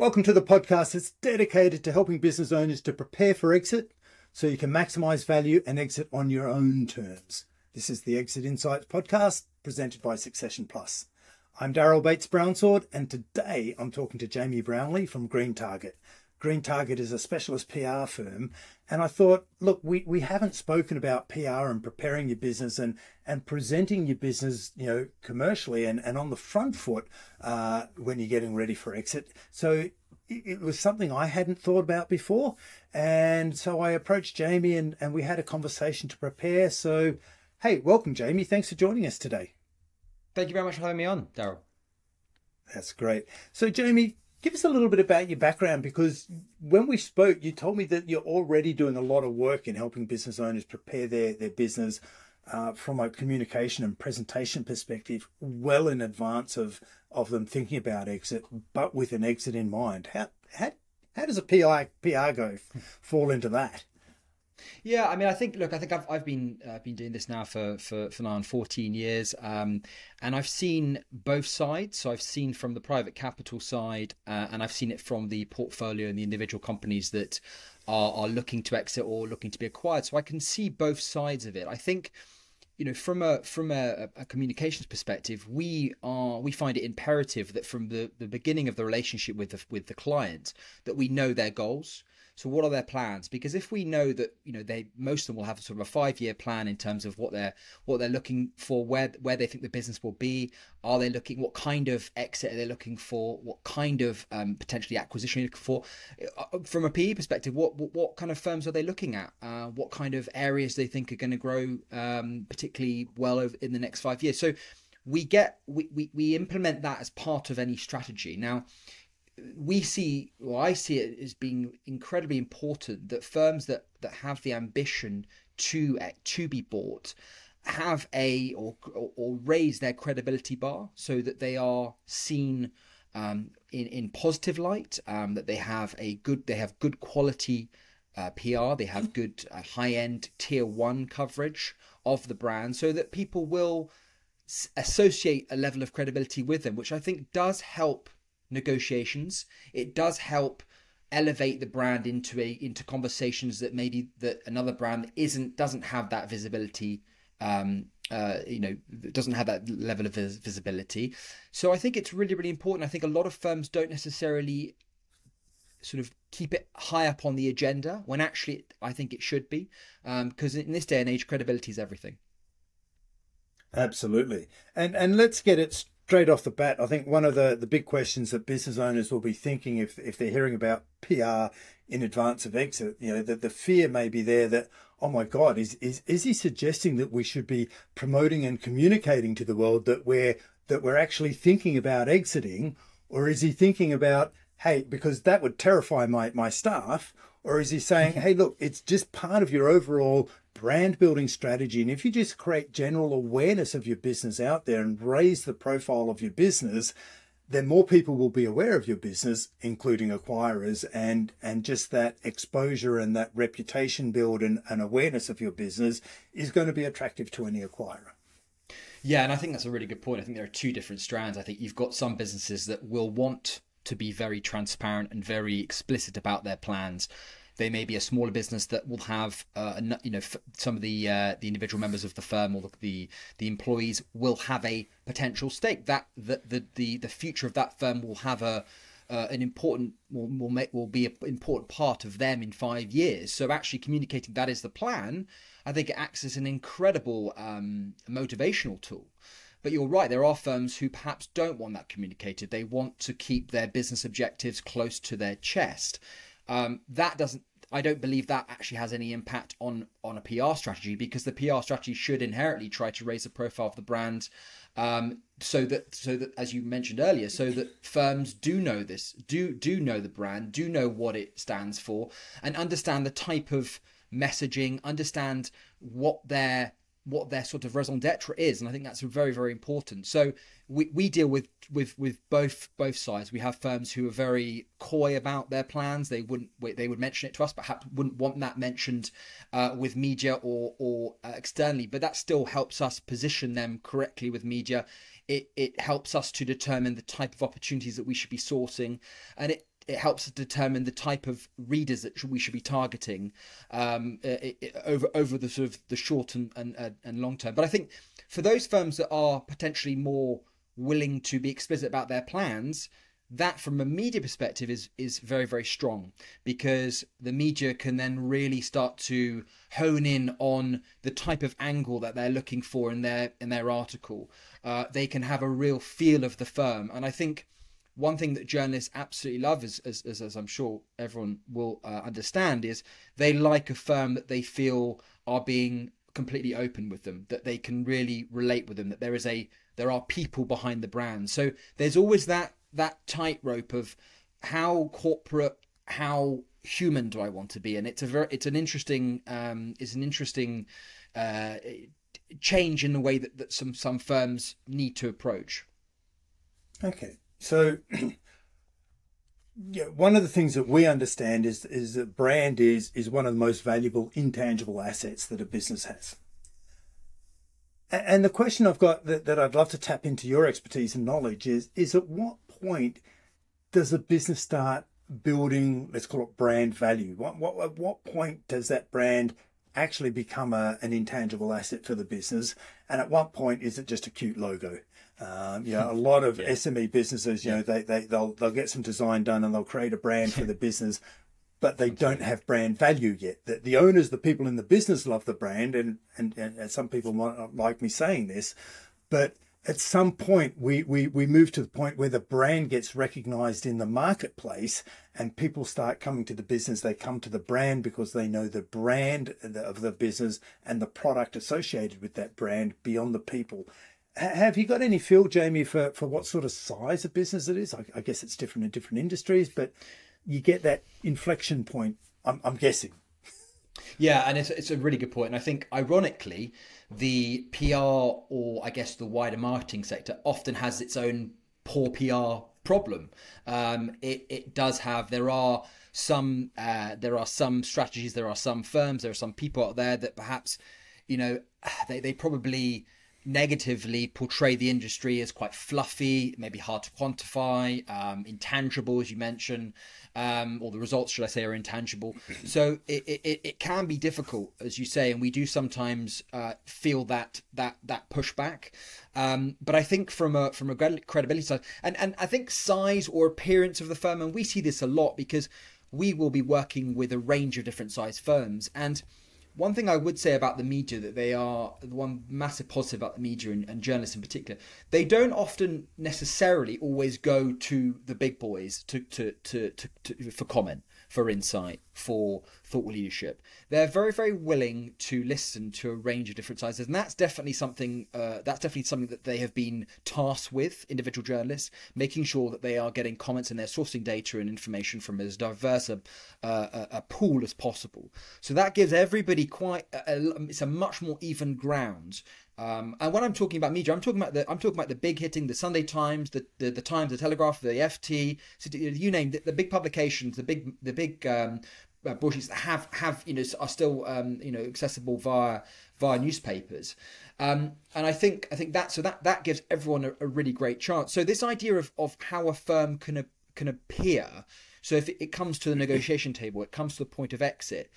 Welcome to the podcast that's dedicated to helping business owners to prepare for exit so you can maximize value and exit on your own terms. This is the Exit Insights podcast presented by Succession Plus. I'm Daryl Bates Brownsword, and today I'm talking to Jamie Brownlee from Green Target. Green Target is a specialist PR firm. And I thought, look, we, we haven't spoken about PR and preparing your business and, and presenting your business, you know, commercially and, and on the front foot uh, when you're getting ready for exit. So it, was something I hadn't thought about before. And so I approached Jamie and, and we had a conversation to prepare. So, hey, welcome, Jamie. Thanks for joining us today. Thank you very much for having me on, Daryl. That's great. So, Jamie, Give us a little bit about your background because when we spoke, you told me that you're already doing a lot of work in helping business owners prepare their, their business uh, from a communication and presentation perspective well in advance of, of them thinking about exit, but with an exit in mind. How, how, how does a PI, PR go fall into that? Yeah, I mean, I think look, I think I've I've been uh, been doing this now for for for now on fourteen years, um, and I've seen both sides. So I've seen from the private capital side, uh, and I've seen it from the portfolio and the individual companies that are are looking to exit or looking to be acquired. So I can see both sides of it. I think you know from a from a, a, communications perspective we are we find it imperative that from the, the beginning of the relationship with the with the client that we know their goals so what are their plans? Because if we know that you know they most of them will have sort of a five year plan in terms of what they're what they're looking for, where where they think the business will be, are they looking what kind of exit are they looking for, what kind of um, potentially acquisition are looking for, uh, from a PE perspective, what what, what kind of firms are they looking at? Uh, what kind of areas they think are going to grow um, particularly well over in the next five years? So we get we, we we implement that as part of any strategy now we see, or I see it as being incredibly important that firms that, that have the ambition to to be bought have a or or raise their credibility bar so that they are seen um, in in positive light. Um, that they have a good they have good quality uh, PR. They have good uh, high end tier one coverage of the brand, so that people will associate a level of credibility with them, which I think does help negotiations. It does help elevate the brand into a into conversations that maybe that another brand isn't doesn't have that visibility um uh you know doesn't have that level of vis- visibility. So i think it's really really important. I think a lot of firms don't necessarily sort of keep it high up on the agenda when actually i think it should be because um, in this day and age credibility is everything. Absolutely. And and let's get it straight off the bat, I think one of the, the big questions that business owners will be thinking if, if they're hearing about PR in advance of exit, you know, that the fear may be there that, oh my God, is, is, is he suggesting that we should be promoting and communicating to the world that we're, that we're actually thinking about exiting? Or is he thinking about, hey, because that would terrify my, my staff? Or is he saying, mm-hmm. hey, look, it's just part of your overall brand building strategy. And if you just create general awareness of your business out there and raise the profile of your business, then more people will be aware of your business, including acquirers, and and just that exposure and that reputation build and, and awareness of your business is going to be attractive to any acquirer. Yeah, and I think that's a really good point. I think there are two different strands. I think you've got some businesses that will want to be very transparent and very explicit about their plans they may be a smaller business that will have, uh, you know, some of the uh, the individual members of the firm or the the employees will have a potential stake. That the the the, the future of that firm will have a uh, an important will will make will be an important part of them in five years. So actually communicating that is the plan, I think it acts as an incredible um, motivational tool. But you're right, there are firms who perhaps don't want that communicated. They want to keep their business objectives close to their chest. Um, that doesn't I don't believe that actually has any impact on on a PR strategy because the PR strategy should inherently try to raise the profile of the brand, um, so that so that as you mentioned earlier, so that firms do know this, do do know the brand, do know what it stands for, and understand the type of messaging, understand what their what their sort of raison d'etre is, and I think that's very very important. So we, we deal with with with both both sides. We have firms who are very coy about their plans. They wouldn't they would mention it to us, but perhaps wouldn't want that mentioned uh, with media or or uh, externally. But that still helps us position them correctly with media. It it helps us to determine the type of opportunities that we should be sourcing, and it it helps to determine the type of readers that we should be targeting um, over over the sort of the short and, and and long term. But I think for those firms that are potentially more willing to be explicit about their plans, that from a media perspective is is very very strong because the media can then really start to hone in on the type of angle that they're looking for in their in their article uh, they can have a real feel of the firm and i think one thing that journalists absolutely love as as, as i'm sure everyone will uh, understand is they like a firm that they feel are being completely open with them that they can really relate with them that there is a there are people behind the brand. So there's always that that tightrope of how corporate, how human do I want to be, and it's a very, it's an interesting, um, it's an interesting uh, change in the way that, that some some firms need to approach. Okay, so. yeah, one of the things that we understand is is that brand is is one of the most valuable intangible assets that a business has. And the question I've got that, that I'd love to tap into your expertise and knowledge is is at what point does a business start building, let's call it brand value? What, what, at what point does that brand actually become a, an intangible asset for the business? And at what point is it just a cute logo? Um, you know, a lot of yeah. SME businesses, you yeah. know, they, they, they'll, they'll get some design done and they'll create a brand for the business, but they don't have brand value yet. The, the owners, the people in the business love the brand and, and, and some people might not like me saying this, but at some point we, we, we move to the point where the brand gets recognized in the marketplace and people start coming to the business they come to the brand because they know the brand of the business and the product associated with that brand beyond the people have you got any feel jamie for, for what sort of size of business it is I, I guess it's different in different industries but you get that inflection point i'm, I'm guessing yeah, and it's it's a really good point. And I think ironically, the PR or I guess the wider marketing sector often has its own poor PR problem. Um, it it does have there are some uh, there are some strategies, there are some firms, there are some people out there that perhaps you know they they probably negatively portray the industry as quite fluffy, maybe hard to quantify, um, intangible, as you mentioned, um, or the results, should I say, are intangible. So it, it, it can be difficult, as you say, and we do sometimes uh, feel that that that pushback. Um, but I think from a from a credibility side, and and I think size or appearance of the firm, and we see this a lot because we will be working with a range of different size firms and one thing I would say about the media that they are the one massive positive about the media and, and, journalists in particular, they don't often necessarily always go to the big boys to to, to, to, to for comment for insight, for thought leadership. They're very, very willing to listen to a range of different sizes, and that's definitely something. Uh, that's definitely something that they have been tasked with. Individual journalists making sure that they are getting comments and they're sourcing data and information from as diverse a, uh, a, pool as possible. So that gives everybody quite. A, a, it's a much more even ground um, and when I'm talking about media, I'm talking about the I'm talking about the big hitting, the Sunday Times, the the, the Times, the Telegraph, the FT, you name the, the big publications, the big the big um, uh, that have have you know are still um, you know accessible via via newspapers. Um, and I think I think that so that that gives everyone a, a, really great chance. So this idea of of how a firm can can appear. So if it, it comes to the negotiation table, it comes to the point of exit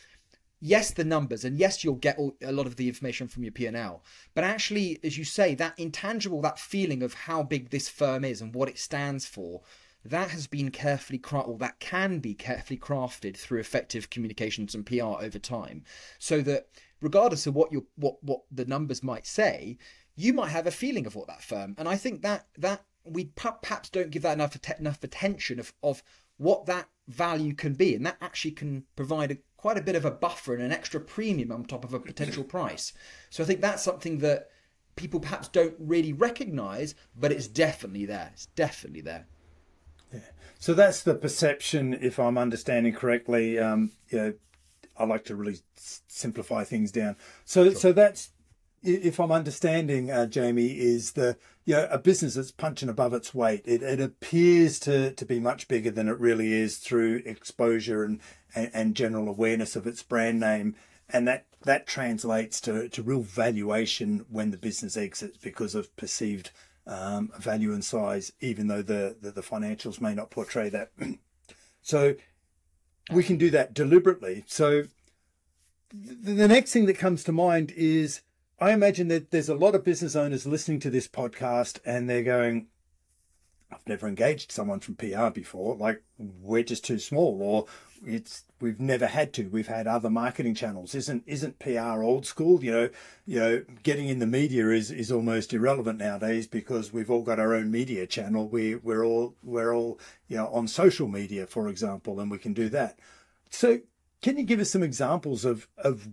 yes, the numbers, and yes, you'll get all, a lot of the information from your P&L. But actually, as you say, that intangible, that feeling of how big this firm is and what it stands for, that has been carefully crafted, that can be carefully crafted through effective communications and PR over time, so that regardless of what your what what the numbers might say, you might have a feeling of what that firm. And I think that that we perhaps don't give that enough enough attention of of what that value can be, and that actually can provide a quite a bit of a buffer and an extra premium on top of a potential price. So I think that's something that people perhaps don't really recognize, but it's definitely there. It's definitely there. Yeah. So that's the perception, if I'm understanding correctly. Um, you know, I like to really simplify things down. So, sure. so that's if I'm understanding, uh, Jamie, is the you know a business that's punching above its weight. It, it appears to to be much bigger than it really is through exposure and, and, and general awareness of its brand name, and that that translates to to real valuation when the business exits because of perceived um, value and size, even though the, the, the financials may not portray that. So we can do that deliberately. So the next thing that comes to mind is I imagine that there's a lot of business owners listening to this podcast and they're going, I've never engaged someone from PR before. Like we're just too small, or it's we've never had to. We've had other marketing channels. Isn't isn't PR old school? You know, you know, getting in the media is is almost irrelevant nowadays because we've all got our own media channel. We we're all we're all you know on social media, for example, and we can do that. So, can you give us some examples of of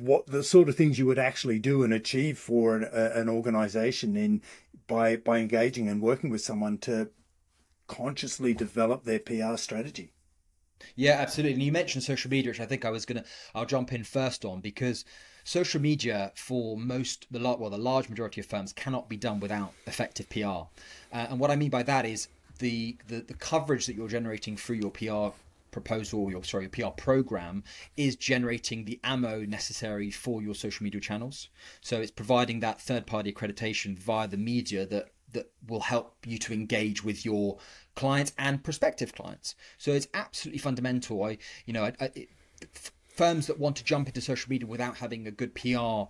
what the sort of things you would actually do and achieve for an, a, an organization in by by engaging and working with someone to consciously develop their PR strategy. Yeah, absolutely. And you mentioned social media, which I think I was gonna I'll jump in first on because social media for most the well the large majority of firms cannot be done without effective PR. Uh, and what I mean by that is the, the the coverage that you're generating through your PR proposal, your sorry, your PR program is generating the ammo necessary for your social media channels. So it's providing that third party accreditation via the media that that will help you to engage with your clients and prospective clients. So it's absolutely fundamental. I, you know, I, I, it, firms that want to jump into social media without having a good PR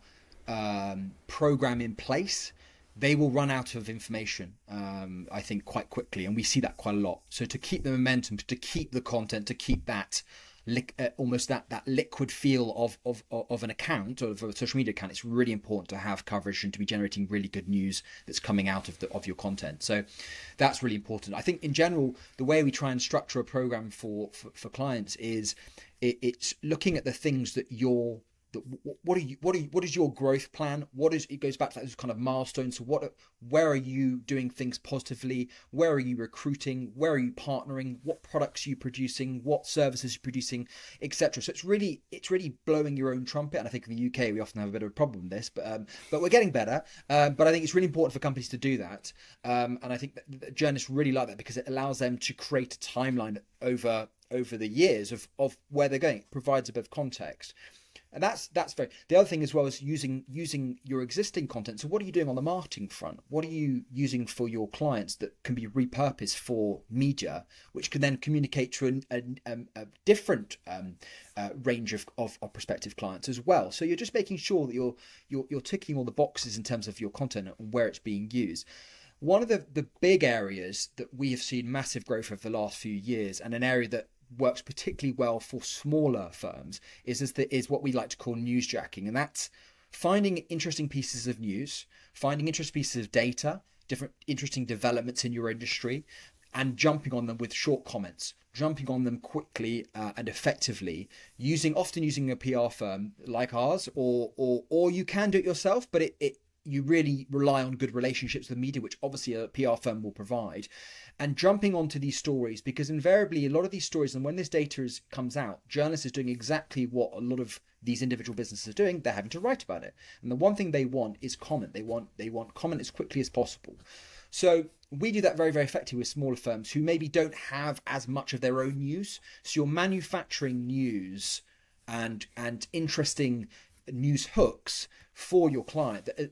um, program in place they will run out of information, um, I think, quite quickly. And we see that quite a lot. So to keep the momentum, to keep the content, to keep that li- uh, almost that, that liquid feel of, of, of an account, of a social media account, it's really important to have coverage and to be generating really good news that's coming out of, the, of your content. So that's really important. I think in general, the way we try and structure a program for, for, for clients is it, it's looking at the things that you're what are you what are you, what is your growth plan? What is it goes back to those kind of milestones so what where are you doing things positively? Where are you recruiting? Where are you partnering? What products are you producing? What services are you producing? Etc so it's really it's really blowing your own trumpet. And i think in the uk we often have a bit of a problem with this but um, but we're getting better. Um, but i think it's really important for companies to do that. Um, and i think that, that journalists really like that because it allows them to create a timeline over over the years of, of where they're going. It provides a bit of context and that's that's very the other thing as well is using using your existing content. So what are you doing on the marketing front? What are you using for your clients that can be repurposed for media which can then communicate to a, a, a different um, uh, range of, of, of, prospective clients as well? So you're just making sure that you're, you're you're ticking all the boxes in terms of your content and where it's being used. One of the, the big areas that we have seen massive growth over the last few years and an area that works particularly well for smaller firms is is, the, is what we like to call newsjacking, and that's finding interesting pieces of news, finding interesting pieces of data, different interesting developments in your industry, and jumping on them with short comments, jumping on them quickly uh, and effectively, using often using a PR firm like ours, or or or you can do it yourself, but it, it you really rely on good relationships with media, which obviously a PR firm will provide. And jumping onto these stories because invariably a lot of these stories and when this data is comes out journalists are doing exactly what a lot of these individual businesses are doing. They're having to write about it. And the one thing they want is comment. They want they want comment as quickly as possible. So we do that very very effectively with smaller firms who maybe don't have as much of their own news. So you're manufacturing news and and interesting news hooks for your client uh,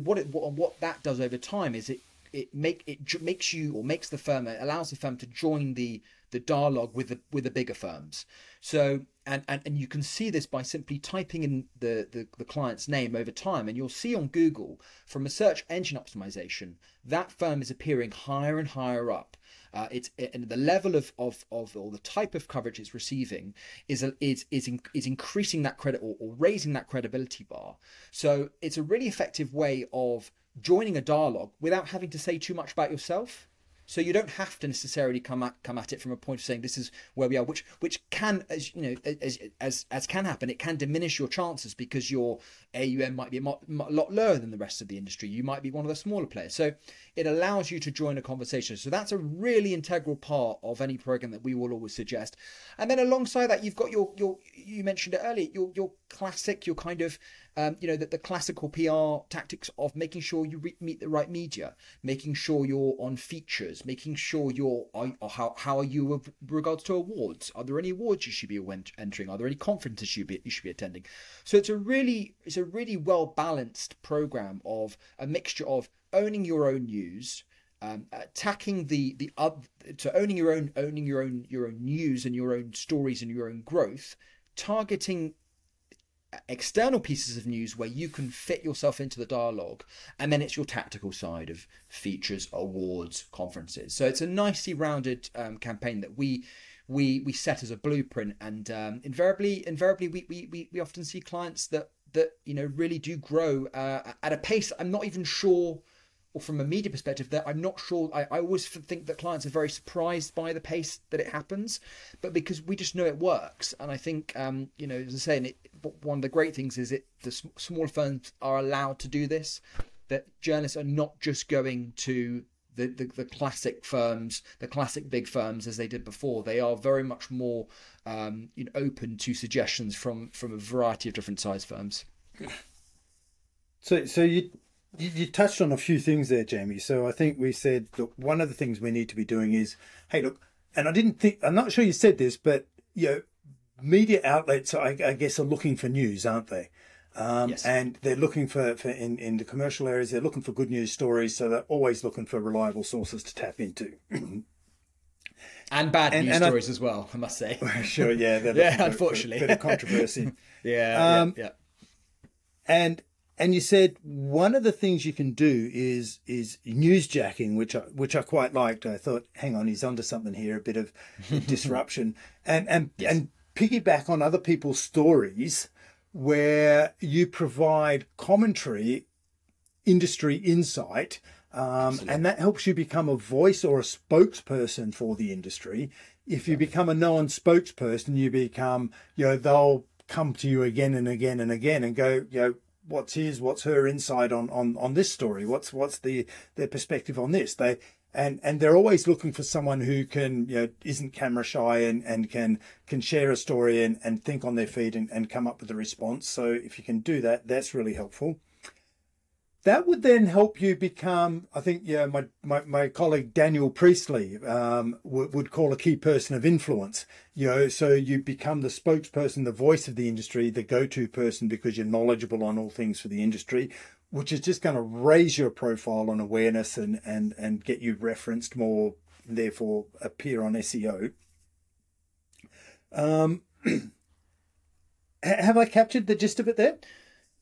what it, what, that does over time is it it make it makes you or makes the firm allows the firm to join the the dialogue with the with the bigger firms. So and, and, and you can see this by simply typing in the, the, the client's name over time and you'll see on Google from a search engine optimization that firm is appearing higher and higher up. Uh, it's and the level of, of, of or the type of coverage it's receiving is is is, in, is increasing that credit or, or raising that credibility bar. So it's a really effective way of joining a dialogue without having to say too much about yourself. So you don't have to necessarily come at come at it from a point of saying this is where we are, which which can, as you know, as as as can happen, it can diminish your chances because your AUM might be a lot lower than the rest of the industry. You might be one of the smaller players. So it allows you to join a conversation. So that's a really integral part of any program that we will always suggest. And then alongside that, you've got your your you mentioned it earlier, your your classic, your kind of um, you know, the, the classical PR tactics of making sure you re- meet the right media, making sure you're on features, making sure you're, are, how, how are you with regards to awards? Are there any awards you should be entering? Are there any conferences you should be, you should be attending? So it's a really, it's a really well balanced program of a mixture of owning your own news, um, attacking the the uh, so owning your own owning your own your own news and your own stories and your own growth, targeting external pieces of news where you can fit yourself into the dialogue and then it's your tactical side of features awards conferences so it's a nicely rounded um, campaign that we we we set as a blueprint and um, invariably invariably we, we we often see clients that that you know really do grow uh, at a pace i'm not even sure or from a media perspective that I'm not sure. I, I always think that clients are very surprised by the pace that it happens, but because we just know it works, and I think um, you know, as I say, it, one of the great things is it the small firms are allowed to do this. That journalists are not just going to the, the, the, classic firms, the classic big firms as they did before. They are very much more um, you know, open to suggestions from from a variety of different size firms. So, so you you, touched on a few things there, Jamie. So I think we said, look, one of the things we need to be doing is, hey, look, and I didn't think, I'm not sure you said this, but, you know, media outlets, I, I guess, are looking for news, aren't they? Um, yes. And they're looking for, for in, in the commercial areas, they're looking for good news stories. So they're always looking for reliable sources to tap into. and bad and, news and stories I, as well, I must say. sure, yeah. yeah, unfortunately. A bit of controversy. yeah, um, yeah, yeah. And and you said one of the things you can do is is newsjacking, which I which I quite liked. I thought, hang on, he's onto something here, a bit of disruption, and and yes. and piggyback on other people's stories where you provide commentary, industry insight, um, and that helps you become a voice or a spokesperson for the industry. If you become a known spokesperson, you become, you know, they'll come to you again and again and again and go, you know, what's his, what's her insight on, on, on this story? What's, what's the, their perspective on this? They, and, and they're always looking for someone who can, you know, isn't camera shy and, and can, can share a story and, and think on their feet and, and come up with a response. So if you can do that, that's really helpful that would then help you become, I think, yeah, my, my, my colleague Daniel Priestley um, would, would call a key person of influence. You know, so you become the spokesperson, the voice of the industry, the go-to person because you're knowledgeable on all things for the industry, which is just going to raise your profile and awareness and, and, and get you referenced more, therefore appear on SEO. Um, have I captured the gist of it there?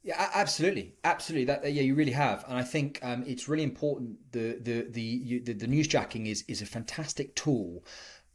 Yeah, absolutely, absolutely. That yeah, you really have, and I think um, it's really important. The the the you, the, the newsjacking is is a fantastic tool,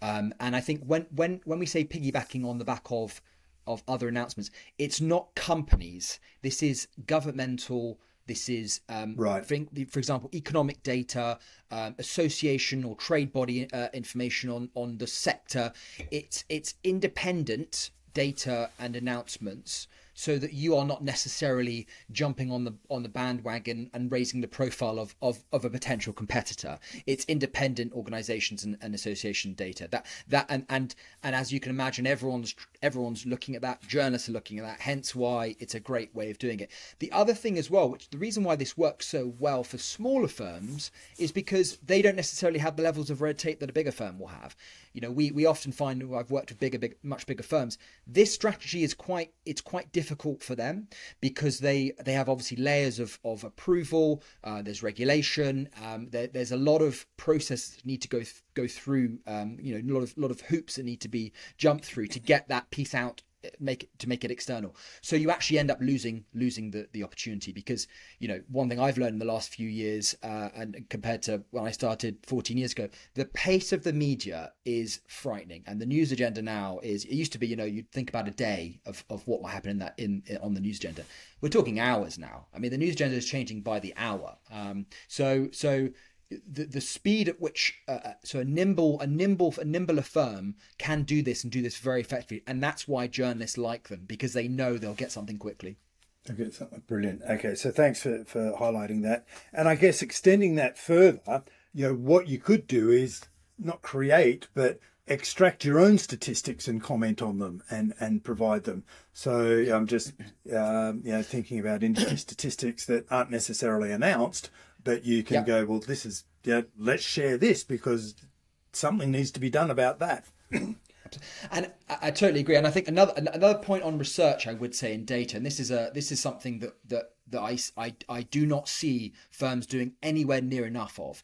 um, and I think when when when we say piggybacking on the back of of other announcements, it's not companies. This is governmental. This is um, right. For, for, example, economic data, um, association or trade body uh, information on on the sector. It's it's independent data and announcements so that you are not necessarily jumping on the on the bandwagon and raising the profile of of, of a potential competitor. It's independent organizations and, and association data. That that and and and as you can imagine, everyone's everyone's looking at that. Journalists are looking at that. Hence why it's a great way of doing it. The other thing as well, which the reason why this works so well for smaller firms is because they don't necessarily have the levels of red tape that a bigger firm will have. You know, we we often find I've worked with bigger, big, much bigger firms. This strategy is quite it's quite difficult for them because they they have obviously layers of of approval. Uh, there's regulation. Um, there, there's a lot of processes that need to go th- go through. Um, you know, a lot of lot of hoops that need to be jumped through to get that piece out make it to make it external. So you actually end up losing losing the the opportunity because you know one thing i've learned in the last few years uh, and compared to when i started 14 years ago the pace of the media is frightening. And the news agenda now is it used to be you know you'd think about a day of, of what will happen in that in, in on the news agenda. We're talking hours now. I mean the news agenda is changing by the hour. Um, so so the, the speed at which uh, uh, so a nimble a nimble a nimbler firm can do this and do this very effectively. And that's why journalists like them because they know they'll get something quickly. Okay brilliant. Okay so thanks for, for highlighting that. And i guess extending that further you know what you could do is not create but extract your own statistics and comment on them and and provide them. So i'm just um, you know thinking about industry statistics that aren't necessarily announced but you can yep. go, well, this is, yeah, let's share this because something needs to be done about that. and I, totally agree. And I think another another point on research, I would say in data, and this is a this is something that that that I I, I do not see firms doing anywhere near enough of.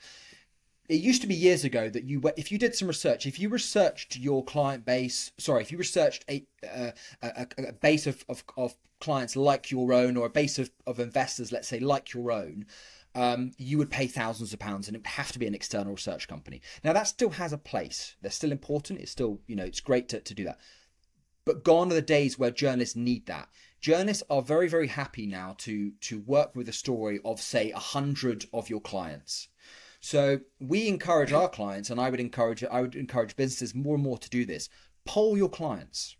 it used to be years ago that you if you did some research if you researched your client base sorry if you researched a a, a, a base of, of, of, clients like your own or a base of, of investors let's say like your own um, you would pay thousands of pounds and it would have to be an external research company. Now that still has a place. They're still important. It's still you know it's great to, to do that. But gone are the days where journalists need that. Journalists are very very happy now to to work with a story of say a hundred of your clients. So we encourage our clients, and I would encourage I would encourage businesses more and more to do this. Poll your clients.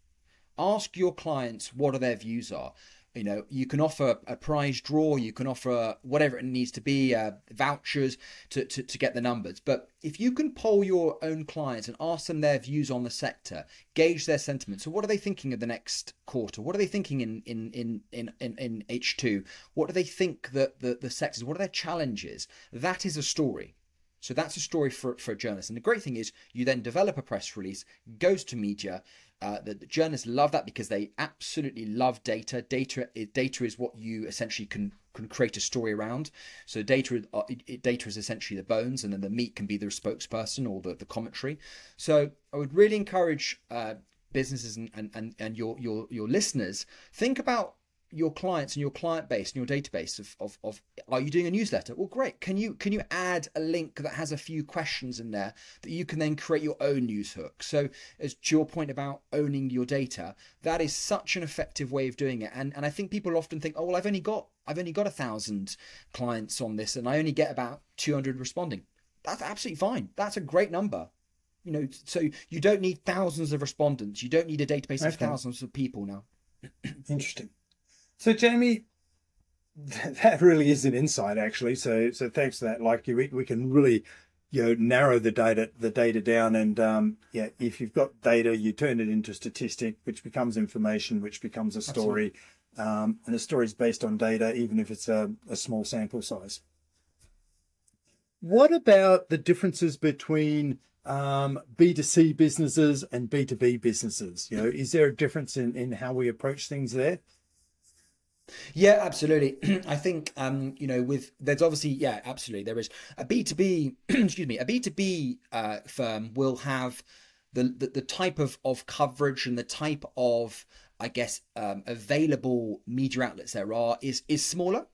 Ask your clients what are their views are you know you can offer a prize draw you can offer whatever it needs to be uh, vouchers to, to, to get the numbers. But if you can poll your own clients and ask them their views on the sector gauge their sentiment so what are they thinking of the next quarter? What are they thinking in in in in, in, in h2 what do they think that the, the sectors what are their challenges? That is a story so that's a story for, for a journalist. And the great thing is, you then develop a press release, goes to media, uh, the, the, journalists love that because they absolutely love data. Data, data is what you essentially can can create a story around. So data, uh, data is essentially the bones, and then the meat can be the spokesperson or the, the commentary. So I would really encourage uh, businesses and, and, and your, your your listeners think about your clients and your client base and your database of, of, of are you doing a newsletter? Well great. Can you can you add a link that has a few questions in there that you can then create your own news hook? So as to your point about owning your data that is such an effective way of doing it. And and i think people often think oh well i've only got i've only got a thousand clients on this and i only get about 200 responding. That's absolutely fine. That's a great number. You know so you don't need thousands of respondents. You don't need a database okay. of thousands of people now. Interesting so, Jamie, that really is an insight, actually. So, so thanks for that. Like, we, we can really, you know, narrow the data, the data down. And, um, yeah, if you've got data, you turn it into statistic, which becomes information, which becomes a story. Um, and a story is based on data, even if it's a, a small sample size. What about the differences between um, B2C businesses and B2B businesses? You know, is there a difference in, in how we approach things there? Yeah, absolutely. I think um, you know, with there's obviously yeah, absolutely there is a B two B. Excuse me, a B two B uh, firm will have the, the the type of of coverage and the type of I guess um, available media outlets there are is is smaller.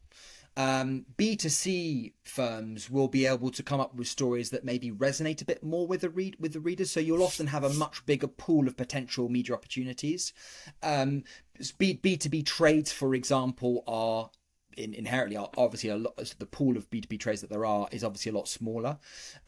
Um, B2C firms will be able to come up with stories that maybe resonate a bit more with the read with the readers. So you'll often have a much bigger pool of potential media opportunities. Um, B two B trades, for example, are in, inherently are obviously a lot the pool of b2b trades that there are is obviously a lot smaller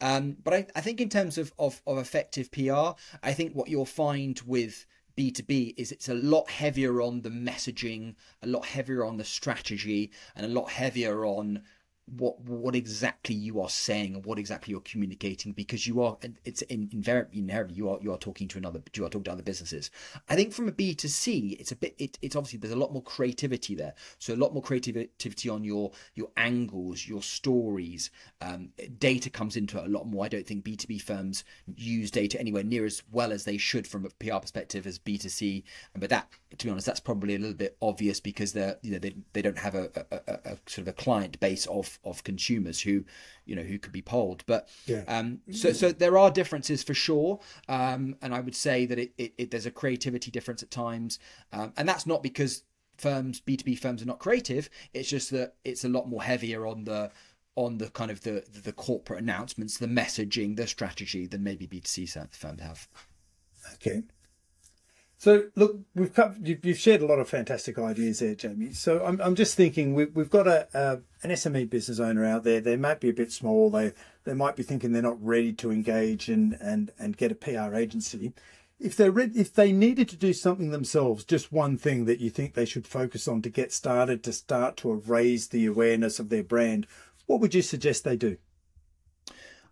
um, but I, I think in terms of, of, of effective pr i think what you'll find with B2B is it's a lot heavier on the messaging, a lot heavier on the strategy, and a lot heavier on what what exactly you are saying and what exactly you're communicating because you are it's in, invariably you are you are talking to another you are talking to other businesses. I think from a b to c it's a bit it, it's obviously there's a lot more creativity there. So a lot more creativity on your your angles your stories. Um, data comes into it a lot more. I don't think b2b firms use data anywhere near as well as they should from a pr perspective as b2c but that to be honest that's probably a little bit obvious because they're you know they, they don't have a, a, a, a sort of a client base of of consumers who you know who could be polled. But yeah. um so so there are differences for sure. Um and i would say that it, it, it there's a creativity difference at times. Um, and that's not because firms b2b firms are not creative. It's just that it's a lot more heavier on the on the kind of the the corporate announcements the messaging the strategy than maybe b2c firms have. Okay so look, we've covered, you've shared a lot of fantastic ideas there, Jamie. So I'm, I'm just thinking we've, we've got a, a, an SME business owner out there. They might be a bit small. They they might be thinking they're not ready to engage and and and get a PR agency. If they're re- if they needed to do something themselves, just one thing that you think they should focus on to get started, to start to raise the awareness of their brand, what would you suggest they do?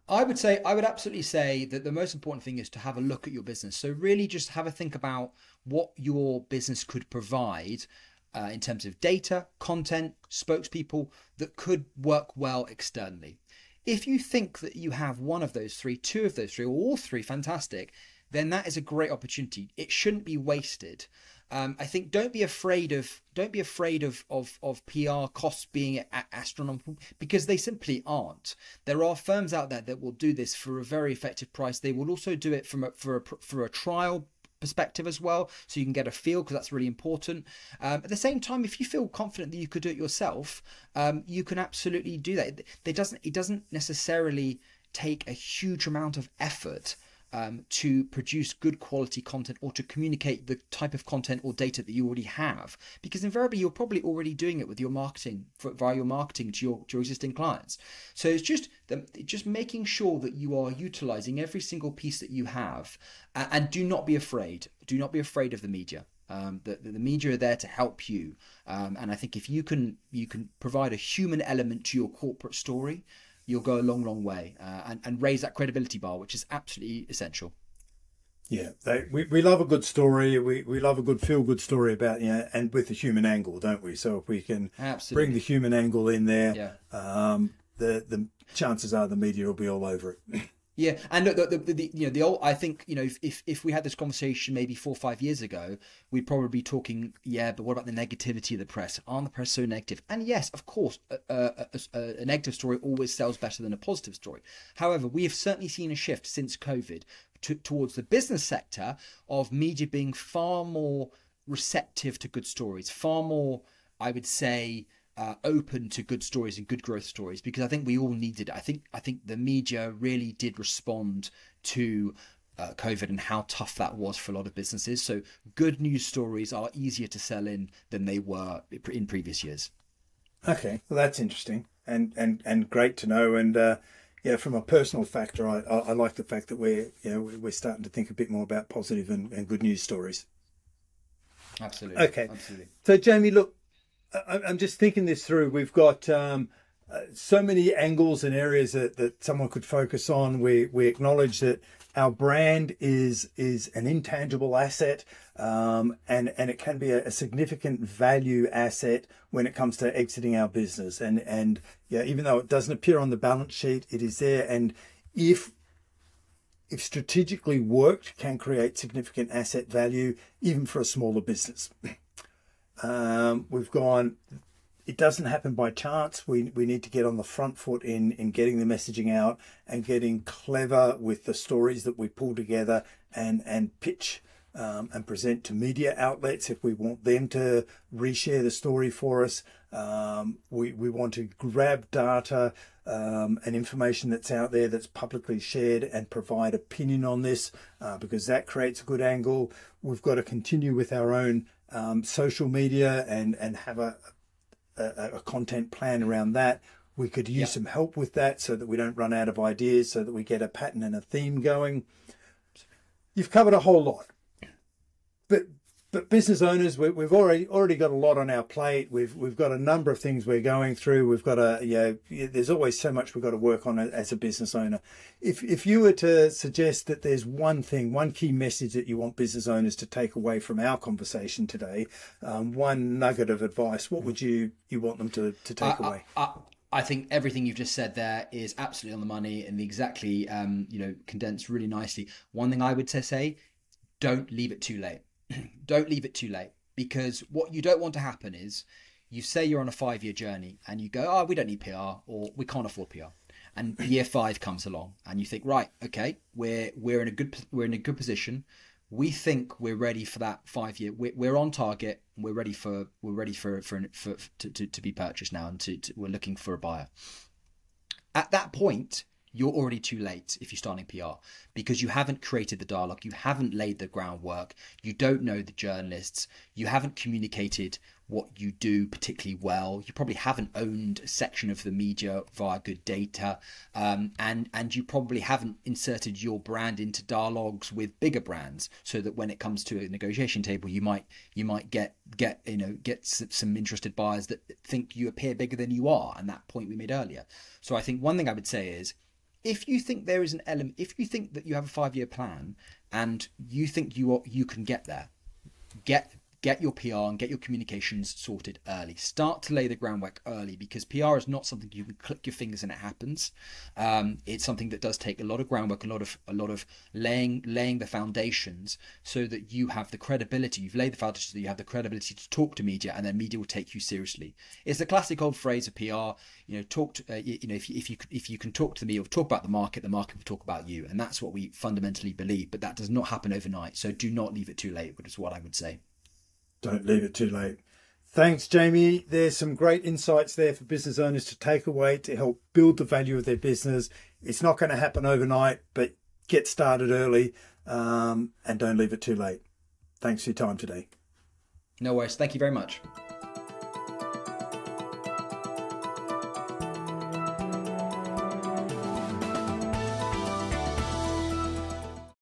I would say I would absolutely say that the most important thing is to have a look at your business. So really just have a think about what your business could provide uh, in terms of data, content, spokespeople that could work well externally. If you think that you have one of those three, two of those three, or all three, fantastic, then that is a great opportunity. It shouldn't be wasted. Um, I think don't be afraid of don't be afraid of of, of PR costs being astronomical because they simply aren't. There are firms out there that will do this for a very effective price. They will also do it from a, for a for a trial perspective as well so you can get a feel because that's really important um, at the same time if you feel confident that you could do it yourself um, you can absolutely do that it doesn't it doesn't necessarily take a huge amount of effort um, to produce good quality content or to communicate the type of content or data that you already have. Because invariably you're probably already doing it with your marketing for, via your marketing to your, to your existing clients. So it's just the, just making sure that you are utilizing every single piece that you have uh, and do not be afraid. Do not be afraid of the media. Um, the, the media are there to help you. Um, and i think if you can you can provide a human element to your corporate story you'll go a long, long way uh, and, and raise that credibility bar, which is absolutely essential. Yeah, they, we, we love a good story. We, we love a good feel good story about you know, and with the human angle, don't we? So if we can absolutely. bring the human angle in there, yeah. um, the the chances are the media will be all over it. Yeah, and look, the, the, the, you know the old. I think you know if, if if we had this conversation maybe four or five years ago, we'd probably be talking. Yeah, but what about the negativity of the press? Aren't the press so negative? And yes, of course, a, a, a, a negative story always sells better than a positive story. However, we have certainly seen a shift since COVID to, towards the business sector of media being far more receptive to good stories, far more, I would say, uh, open to good stories and good growth stories because I think we all needed. It. I think I think the media really did respond to uh, COVID and how tough that was for a lot of businesses. So good news stories are easier to sell in than they were in previous years. Okay, well that's interesting and and and great to know. And uh, yeah, from a personal factor, I, I, I like the fact that we're you know we're starting to think a bit more about positive and, and good news stories. Absolutely. Okay. Absolutely. So Jamie, look, I'm just thinking this through. We've got um, uh, so many angles and areas that, that someone could focus on. We we acknowledge that our brand is is an intangible asset, um, and and it can be a, a, significant value asset when it comes to exiting our business. And and yeah, even though it doesn't appear on the balance sheet, it is there. And if if strategically worked, can create significant asset value even for a smaller business. Um, we've gone, it doesn't happen by chance. We, we need to get on the front foot in, in getting the messaging out and getting clever with the stories that we pull together and, and pitch um, and present to media outlets if we want them to reshare the story for us. Um, we, we want to grab data um, and information that's out there that's publicly shared and provide opinion on this uh, because that creates a good angle. We've got to continue with our own um, social media and and have a, a, a content plan around that. We could use yep. some help with that so that we don't run out of ideas, so that we get a pattern and a theme going. You've covered a whole lot, but but business owners, we, have already already got a lot on our plate. We've we've got a number of things we're going through. We've got a you know, there's always so much we've got to work on as a business owner. If if you were to suggest that there's one thing, one key message that you want business owners to take away from our conversation today, um, one nugget of advice, what would you you want them to to take I, away? I, I, I think everything you've just said there is absolutely on the money and exactly um, you know condensed really nicely. One thing I would say, don't leave it too late don't leave it too late because what you don't want to happen is you say you're on a five year journey and you go, oh, we don't need PR or we can't afford PR. And year five comes along and you think, right, okay, we're we're in a good we're in a good position. We think we're ready for that five year. We're, we're on target. We're ready for we're ready for for, for, for to, to, to be purchased now, and to, to, we're looking for a buyer. At that point, you're already too late if you're starting PR because you haven't created the dialogue, you haven't laid the groundwork, you don't know the journalists, you haven't communicated what you do particularly well, you probably haven't owned a section of the media via good data, um, and and you probably haven't inserted your brand into dialogues with bigger brands so that when it comes to a negotiation table, you might you might get get you know get some interested buyers that think you appear bigger than you are, and that point we made earlier. So I think one thing I would say is if you think there is an element, if you think that you have a five year plan and you think you are, you can get there, get get your PR and get your communications sorted early. Start to lay the groundwork early because PR is not something you can click your fingers and it happens. Um, it's something that does take a lot of groundwork, a lot of a lot of laying laying the foundations so that you have the credibility. You've laid the foundations so that you have the credibility to talk to media, and then media will take you seriously. It's the classic old phrase of PR. You know, talk to, uh, you, you know if if you if you can talk to me or talk about the market, the market will talk about you, and that's what we fundamentally believe. But that does not happen overnight. So do not leave it too late. Which is what I would say. Don't leave it too late. Thanks, Jamie. There's some great insights there for business owners to take away to help build the value of their business. It's not going to happen overnight, but get started early um, and don't leave it too late. Thanks for your time today. No worries. Thank you very much.